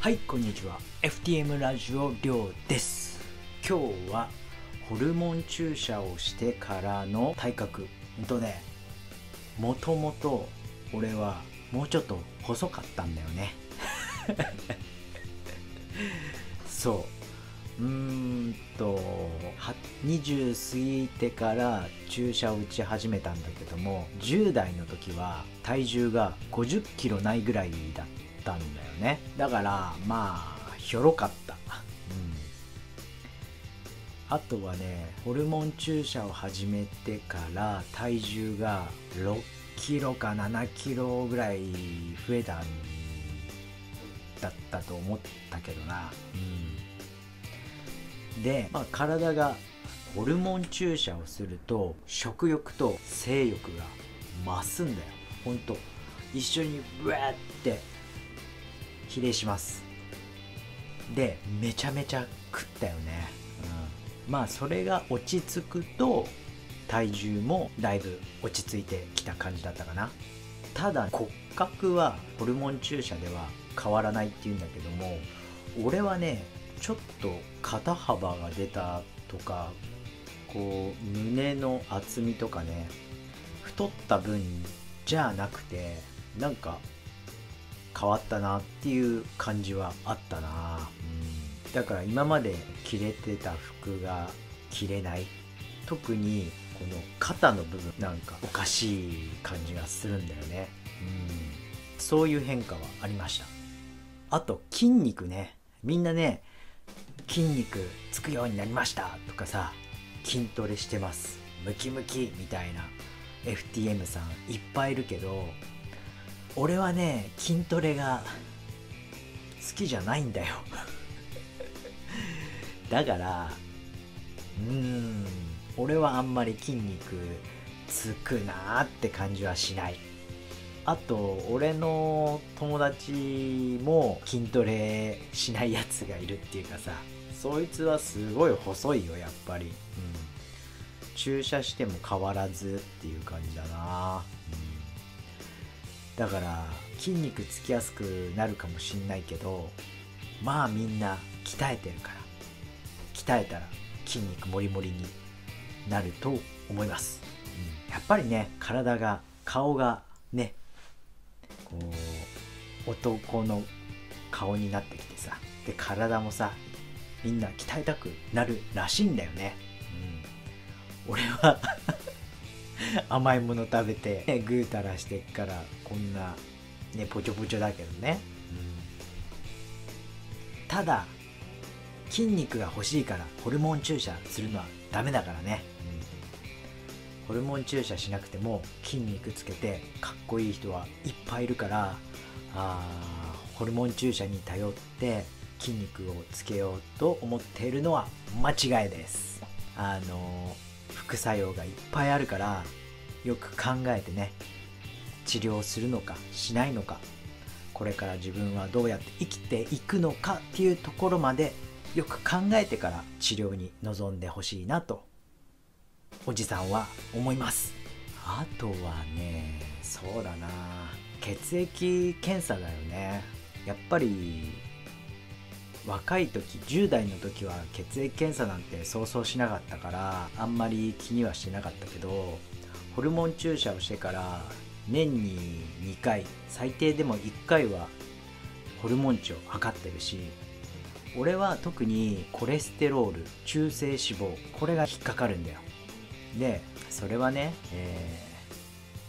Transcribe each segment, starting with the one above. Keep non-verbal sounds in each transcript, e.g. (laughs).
はいこんにちは。FTM ラジオりょうです。今日はホルモン注射をしてからの体格。ほんとねもともと俺はもうちょっと細かったんだよね。(laughs) そう。うーんと20過ぎてから注射を打ち始めたんだけども10代の時は体重が50キロないぐらいだった。んだよね。だからまあひょろかった、うん、あとはねホルモン注射を始めてから体重が6キロか7キロぐらい増えたんだったと思ったけどな、うん、で、まあ、体がホルモン注射をすると食欲と性欲が増すんだよ。ほんと。一緒にブワーって比例します。でめちゃめちゃ食ったよね、うん、まあそれが落ち着くと体重もだいぶ落ち着いてきた感じだったかな。ただ骨格はホルモン注射では変わらないっていうんだけども俺はねちょっと肩幅が出たとかこう胸の厚みとかね太った分じゃなくてなんか変わったなっていう感じはあったな、うん、だから今まで着れてた服が着れない。特にこの肩の部分なんかおかしい感じがするんだよね、うん、そういう変化はありました。あと筋肉ね。みんなね筋肉つくようになりました。とかさ筋トレしてます。ムキムキみたいな。FTM さんいっぱいいるけど俺はね筋トレが好きじゃないんだよ。(laughs) だからうーん俺はあんまり筋肉つくなーって感じはしない。あと俺の友達も筋トレしないやつがいるっていうかさそいつはすごい細いよやっぱり、うん、注射しても変わらずっていう感じだな、うん、だから筋肉つきやすくなるかもしんないけどまあみんな鍛えてるから鍛えたら筋肉もりもりになると思います、うん、やっぱりね体が顔がねこう男の顔になってきてさで体もさみんな鍛えたくなるらしいんだよね、うん、俺は (laughs) 甘いもの食べて、ぐうたらしてっからこんなねぽちょぽちょだけどね、うん、ただ筋肉が欲しいからホルモン注射するのはダメだからね、うん、ホルモン注射しなくても筋肉つけてかっこいい人はいっぱいいるからあホルモン注射に頼って筋肉をつけようと思っているのは間違いです。あの副作用がいっぱいあるからよく考えてね治療するのかしないのかこれから自分はどうやって生きていくのかっていうところまでよく考えてから治療に臨んでほしいなとおじさんは思います。あとはねそうだな血液検査だよね。やっぱり若い時10代の時は血液検査なんてそうそうしなかったからあんまり気にはしてなかったけどホルモン注射をしてから年に2回最低でも1回はホルモン値を測ってるし俺は特にコレステロール中性脂肪これが引っかかるんだよ。でそれはね、え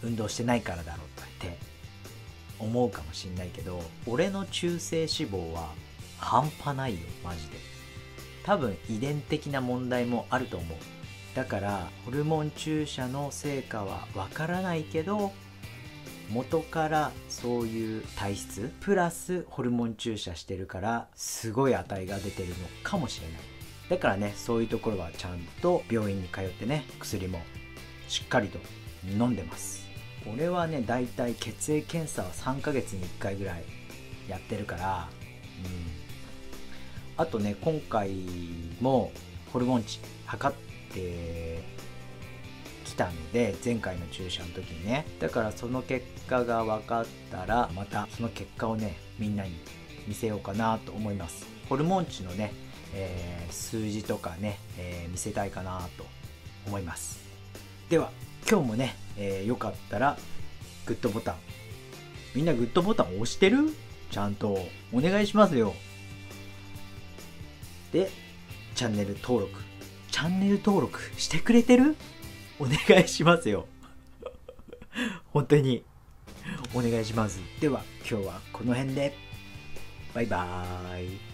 ー、運動してないからだろうって思うかもしんないけど俺の中性脂肪は半端ないよマジで。多分遺伝的な問題もあると思う。だからホルモン注射の成果はわからないけど元からそういう体質プラスホルモン注射してるからすごい値が出てるのかもしれない。だからねそういうところはちゃんと病院に通ってね薬もしっかりと飲んでます。俺はねだいたい血液検査は3ヶ月に1回ぐらいやってるからうん。あとね今回もホルモン値測ってきたので前回の注射の時にね。だからその結果が分かったらまたその結果をねみんなに見せようかなと思います。ホルモン値のね、えー、数字とかね、えー、見せたいかなと思います。では今日もね、えー、よかったらグッドボタン。みんなグッドボタン押してる？ちゃんと。お願いしますよ。でチャンネル登録。チャンネル登録してくれてる？お願いしますよ。(laughs) 本当に。お願いします。では今日はこの辺で。バイバーイ。